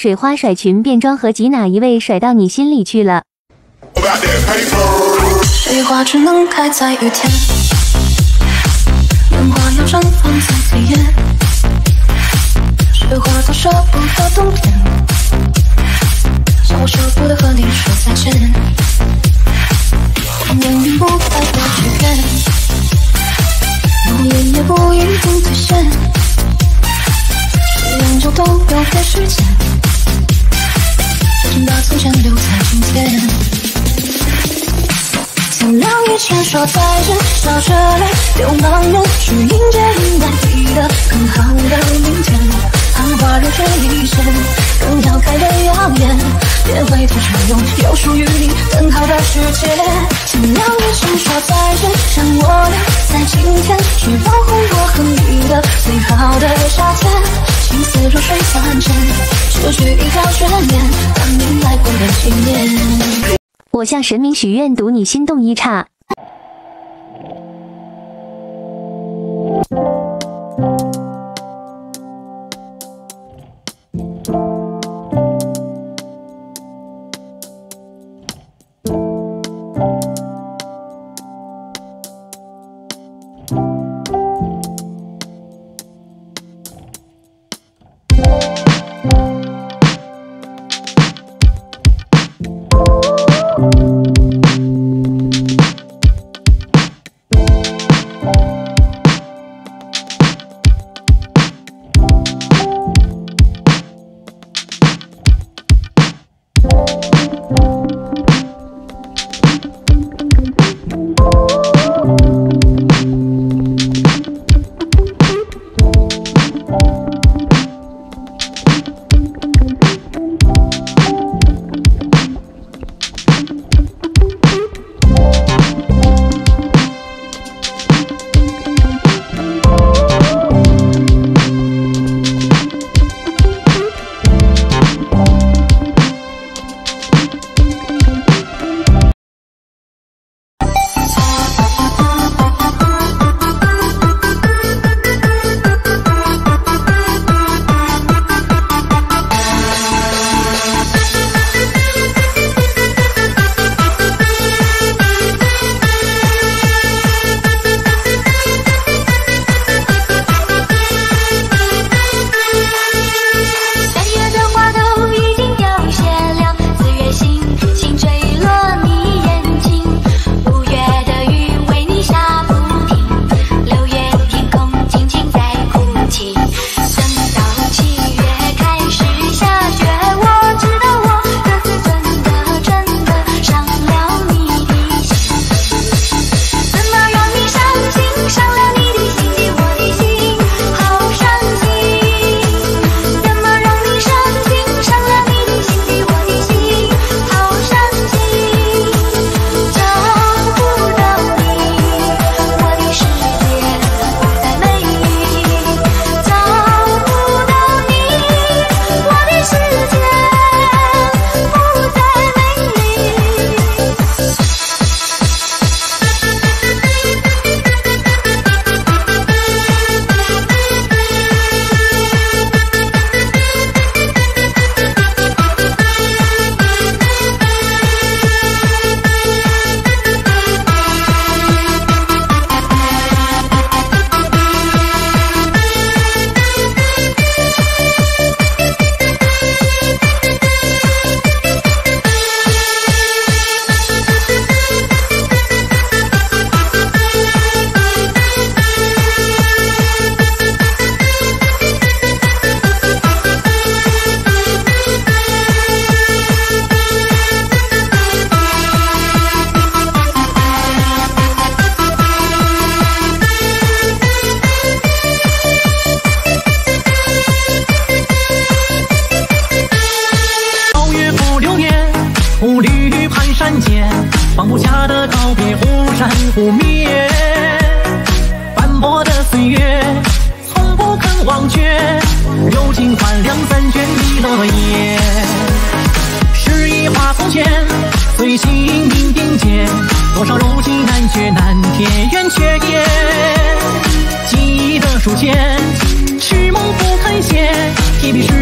水花甩裙变装合集哪一位甩到你心里去了？水花只能开在雨天，烟花要绽放在岁月，雪花都舍不得冬天，像我舍不得和你说再见。我明明不该多欺骗，诺言也不一定说再见，笑着泪流满面，去迎接应该比的更好的明天。昙花如这一现，更要开的耀眼，别回头，畅拥有属于你更好的世界。天亮以前说再见，让我留在今天去保护我和你的最好的夏天。心似弱水三千，失去一条悬念，换你来过的纪念。我向神明许愿，赌你心动一刹。Thank you. 不灭，斑驳的岁月从不肯忘却，柔情换两三卷离了。夜，诗意画从前，随心酩并肩，多少柔情难绝，难填圆缺。夜，记忆的书签，痴梦不堪写，提笔诗。